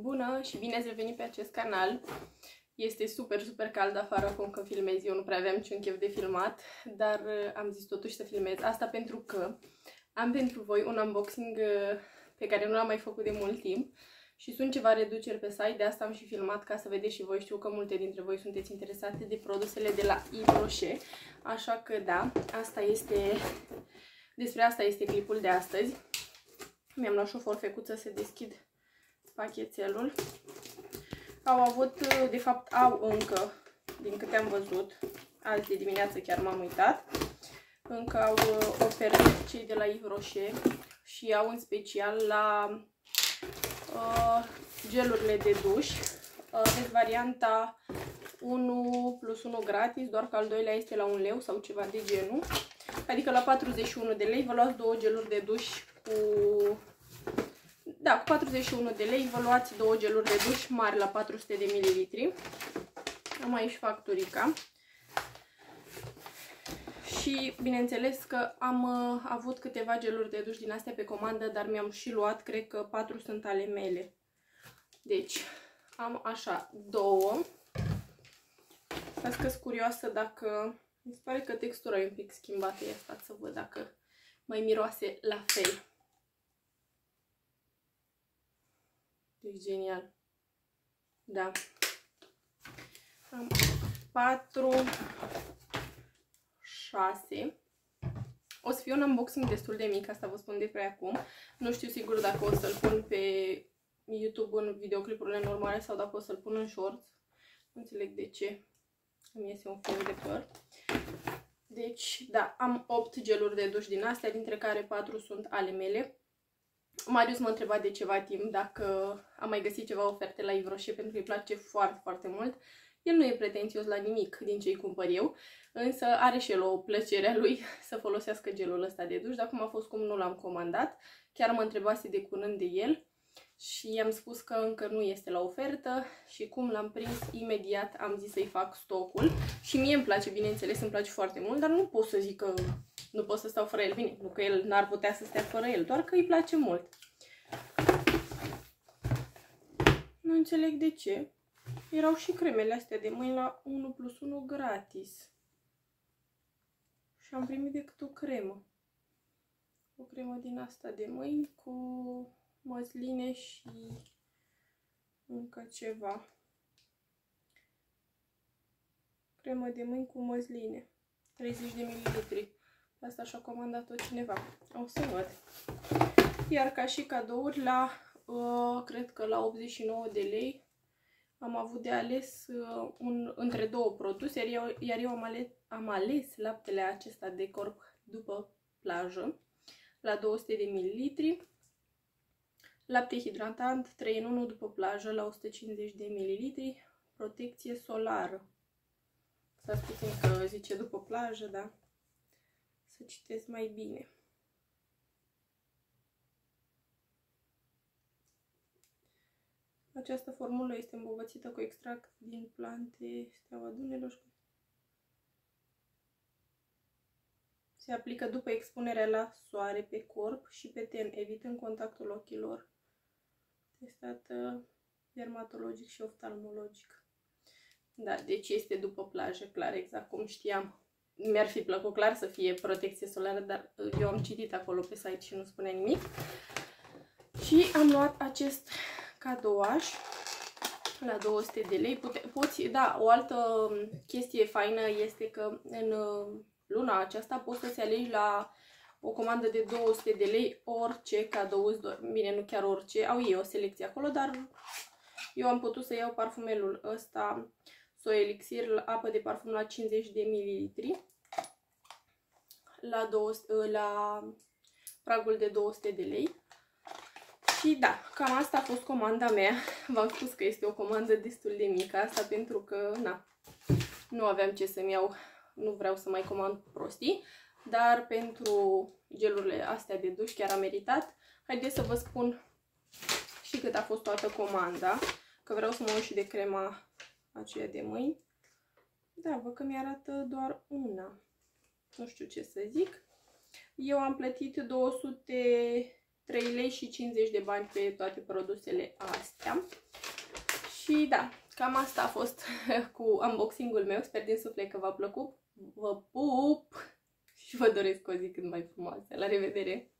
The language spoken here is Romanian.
Bună și bine ați revenit pe acest canal! Este super, super cald afară acum că filmez. Eu nu prea aveam niciun chef de filmat, dar uh, am zis totuși să filmez. Asta pentru că am pentru voi un unboxing uh, pe care nu l-am mai făcut de mult timp și sunt ceva reduceri pe site, de asta am și filmat ca să vedeți și voi. Știu că multe dintre voi sunteți interesate de produsele de la Yves Rocher, așa că da, asta este... Despre asta este clipul de astăzi. Mi-am luat și o forfecuță să deschid pachetelul. Au avut, de fapt au încă, din câte am văzut, azi de dimineață chiar m-am uitat, încă au oferte cei de la Yves Rocher și au în special la uh, gelurile de duș. Uh, deci varianta 1 plus 1 gratis, doar că al doilea este la 1 leu sau ceva de genul. Adică la 41 de lei vă luați două geluri de duș cu da, cu 41 de lei vă luați două geluri de duș mari la 400 de ml. Am aici facturica. Și bineînțeles că am uh, avut câteva geluri de duș din astea pe comandă, dar mi-am și luat, cred că patru sunt ale mele. Deci, am așa două. Stați că curioasă dacă... Mi se pare că textura e un pic schimbată, ia stați să văd dacă mai miroase la fel. Deci genial. Da. Am 4, 6. O să fie un unboxing destul de mic, asta vă spun de prea acum. Nu știu sigur dacă o să-l pun pe YouTube în videoclipurile normale sau dacă o să-l pun în shorts. Nu înțeleg de ce îmi iese un film de păr. Deci, da, am 8 geluri de duș din astea, dintre care 4 sunt ale mele. Marius m-a întrebat de ceva timp dacă am mai găsit ceva oferte la Ivroșe pentru că îi place foarte, foarte mult. El nu e pretențios la nimic din ce îi cumpăr eu, însă are și el o plăcere a lui să folosească gelul ăsta de duș, dar cum a fost cum nu l-am comandat, chiar mă întrebase de curând de el și i-am spus că încă nu este la ofertă și cum l-am prins imediat am zis să-i fac stocul și mie îmi place, bineînțeles, îmi place foarte mult, dar nu pot să zic că nu pot să stau fără el. Bine, nu că el n-ar putea să stea fără el, doar că îi place mult. Nu înțeleg de ce. Erau și cremele astea de mâini la 1 plus 1 gratis. Și am primit decât o cremă. O cremă din asta de mâini cu măsline și încă ceva. Cremă de mâini cu măsline. 30 de ml. Asta și-a comandat-o cineva. O să văd. Iar ca și cadouri, la, uh, cred că la 89 de lei, am avut de ales uh, un, între două produse, iar eu, iar eu am, ales, am ales laptele acesta de corp după plajă, la 200 de ml. Lapte hidratant 3 în 1 după plajă la 150 de ml. Protecție solară. Să puțin că zice după plajă, da? Să citesc mai bine. Această formulă este îmbogățită cu extract din plante steaua dunelor. Se aplică după expunerea la soare pe corp și pe ten, evitând contactul ochilor. Testată dermatologic și oftalmologic. Da, deci este după plajă, clar, exact cum știam. Mi-ar fi plăcut clar să fie protecție solară, dar eu am citit acolo pe site și nu spune nimic. Și am luat acest cadouaș la 200 de lei. Pute, poți, da, o altă chestie faină este că în uh, luna aceasta poți să-ți alegi la o comandă de 200 de lei orice cadou îți dori. Bine, nu chiar orice, au ei o selecție acolo, dar eu am putut să iau parfumelul ăsta So Elixir, apă de parfum la 50 de ml la, 200, la pragul de 200 de lei. Și da, cam asta a fost comanda mea. V-am spus că este o comandă destul de mică, asta pentru că, na, nu aveam ce să-mi iau, nu vreau să mai comand prostii, dar pentru gelurile astea de duș chiar a meritat. Haideți să vă spun și cât a fost toată comanda, că vreau să mă uit și de crema aceea de mâini. Da, văd că mi-arată doar una. Nu știu ce să zic. Eu am plătit 203 lei și 50 de bani pe toate produsele astea. Și da, cam asta a fost cu unboxing-ul meu. Sper din suflet că v-a plăcut. Vă pup și vă doresc o zi cât mai frumoasă. La revedere!